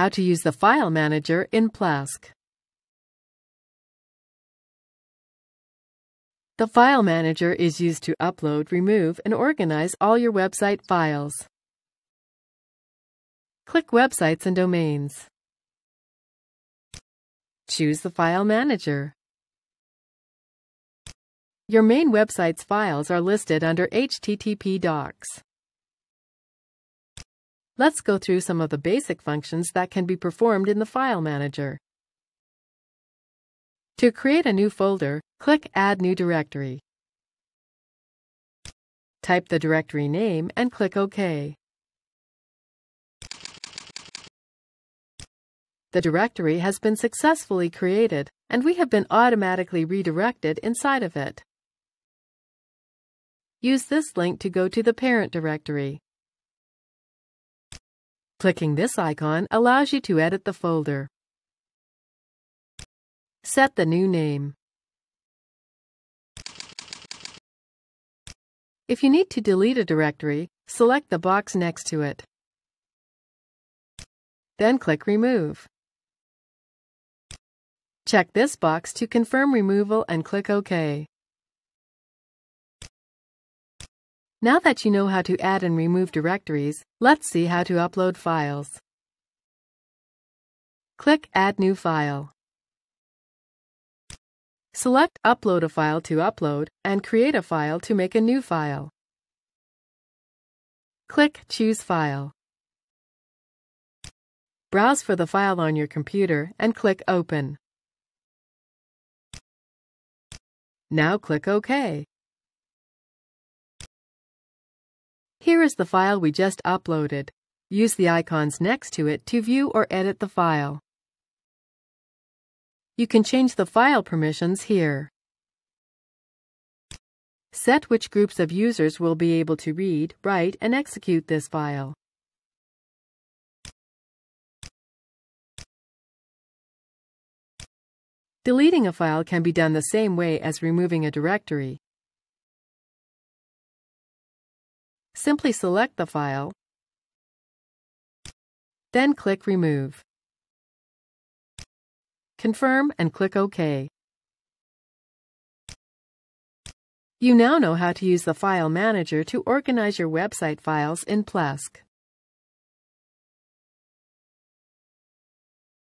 How to use the File Manager in Plesk. The File Manager is used to upload, remove, and organize all your website files. Click Websites and Domains. Choose the File Manager. Your main website's files are listed under HTTP docs. Let's go through some of the basic functions that can be performed in the File Manager. To create a new folder, click Add New Directory. Type the directory name and click OK. The directory has been successfully created, and we have been automatically redirected inside of it. Use this link to go to the parent directory. Clicking this icon allows you to edit the folder. Set the new name. If you need to delete a directory, select the box next to it. Then click Remove. Check this box to confirm removal and click OK. Now that you know how to add and remove directories, let's see how to upload files. Click Add New File. Select Upload a file to upload and Create a file to make a new file. Click Choose File. Browse for the file on your computer and click Open. Now click OK. Here is the file we just uploaded. Use the icons next to it to view or edit the file. You can change the file permissions here. Set which groups of users will be able to read, write, and execute this file. Deleting a file can be done the same way as removing a directory. Simply select the file, then click Remove. Confirm and click OK. You now know how to use the File Manager to organize your website files in Plesk.